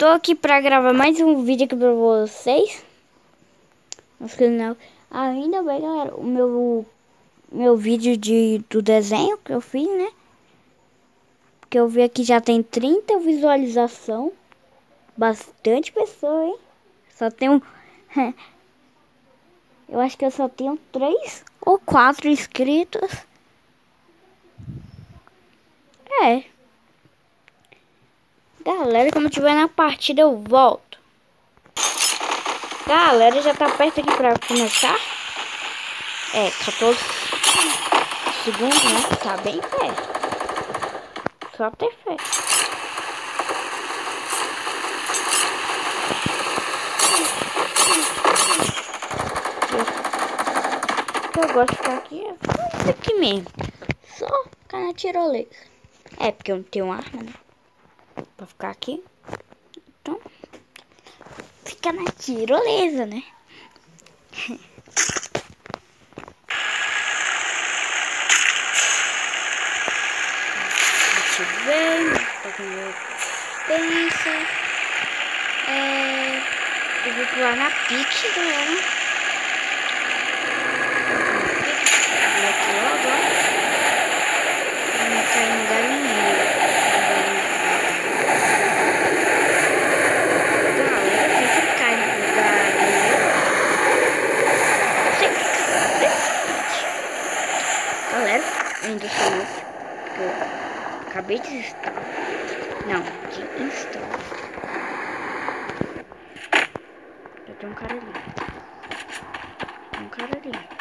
Tô aqui pra gravar mais um vídeo aqui pra vocês. Nosso canal. Ainda bem, galera, o meu, meu vídeo de, do desenho que eu fiz, né? Porque eu vi aqui já tem 30 visualização. Bastante pessoa, hein? Só tem um... eu acho que eu só tenho três ou quatro inscritos. É. Galera, quando tiver na partida eu volto. Galera, já tá perto aqui pra começar. É, 14 segundos, né? Tá bem perto. Só ter fé. Eu gosto de ficar aqui, é aqui mesmo. Só ficar na tirolesa. É, porque eu não tenho arma, né? Ficar aqui. Então, fica na tirolesa, né? Ativei, tá com meu pensa. É, eu vou pular na pique, galera. Acabei de instalar. Não, de instalar. Já tem um cara ali. Tem um cara ali.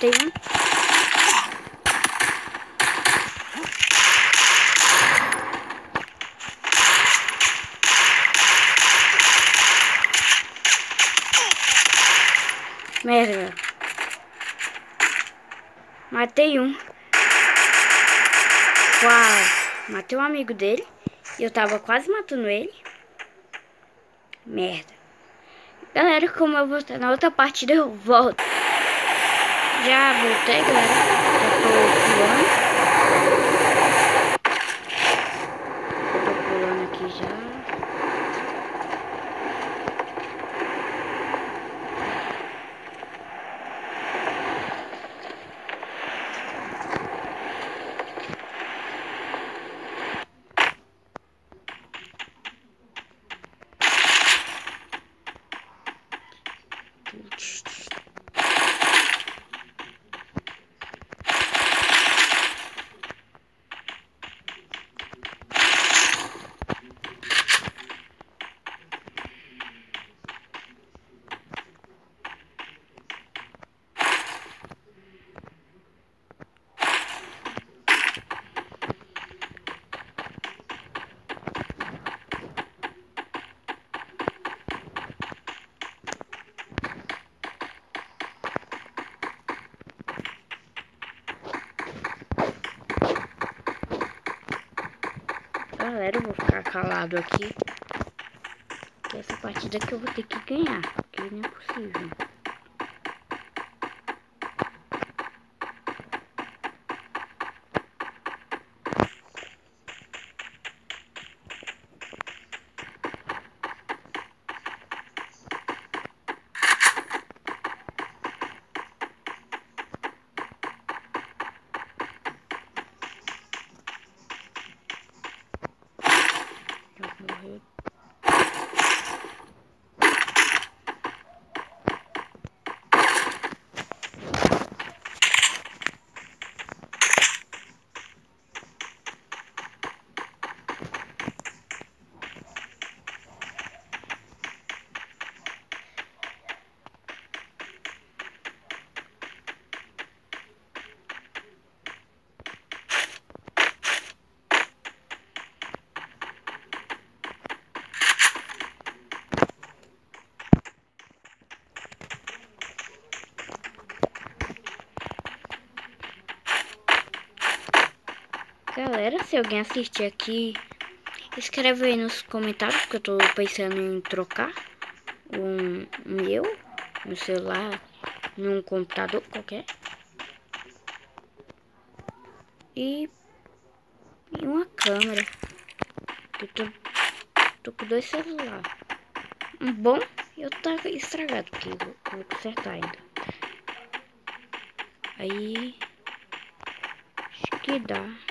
Um. Merda. Matei um. Quase. Matei um amigo dele. E eu tava quase matando ele. Merda. Galera, como eu vou estar na outra partida, eu volto. Já voltei, galera. Já tô pulando. Tô pulando aqui já. Galera, eu vou ficar calado aqui. Essa partida que eu vou ter que ganhar. Porque não é possível. Galera, se alguém assistir aqui, escreve aí nos comentários, porque eu tô pensando em trocar um meu, meu celular, num computador qualquer. E, e uma câmera. Eu tô, tô com dois celulares. Um bom e outro tá estragado, porque eu vou consertar ainda. Aí, acho que dá.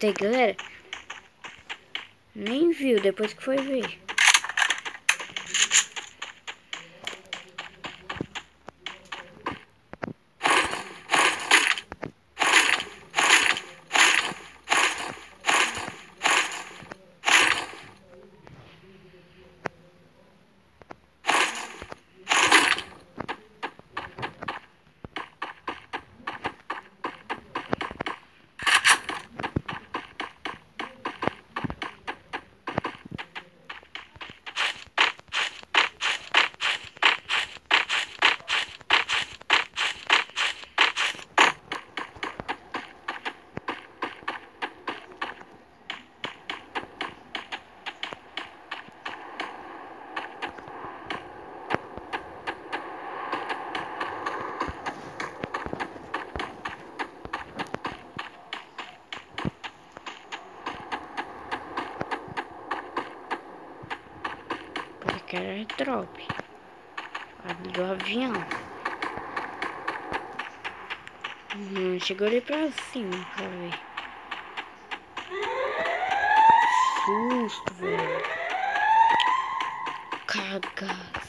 Matei, galera. Nem viu depois que foi ver. Que era drop. A do avião. Hum, chegou ali pra cima pra ver. Susto, velho. Cagaço.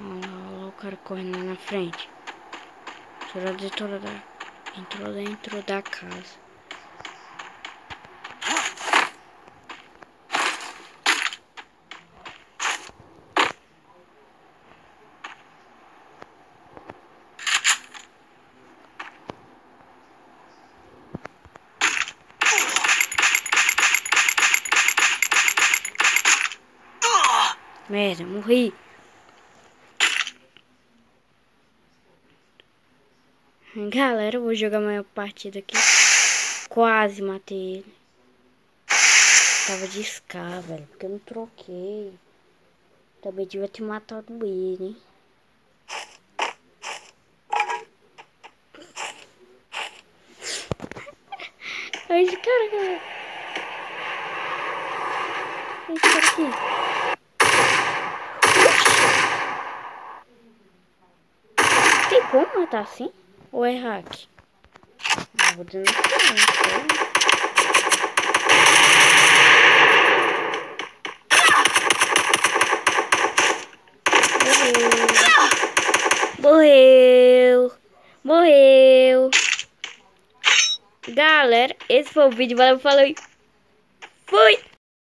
Olha o cara correndo lá na frente. Tirou dentro da. Entrou dentro da casa. Merda, morri. Galera, eu vou jogar minha partida aqui. Quase matei ele. Tava de escar, velho. Porque eu não troquei. Também devia ter matado ele, hein? Olha esse cara, galera. Olha esse cara aqui. Tem como matar assim? Ou é hack? Ah, vou denunciar, não sei. Morreu. Morreu. Galera, esse foi o vídeo. Valeu, falou. Fui.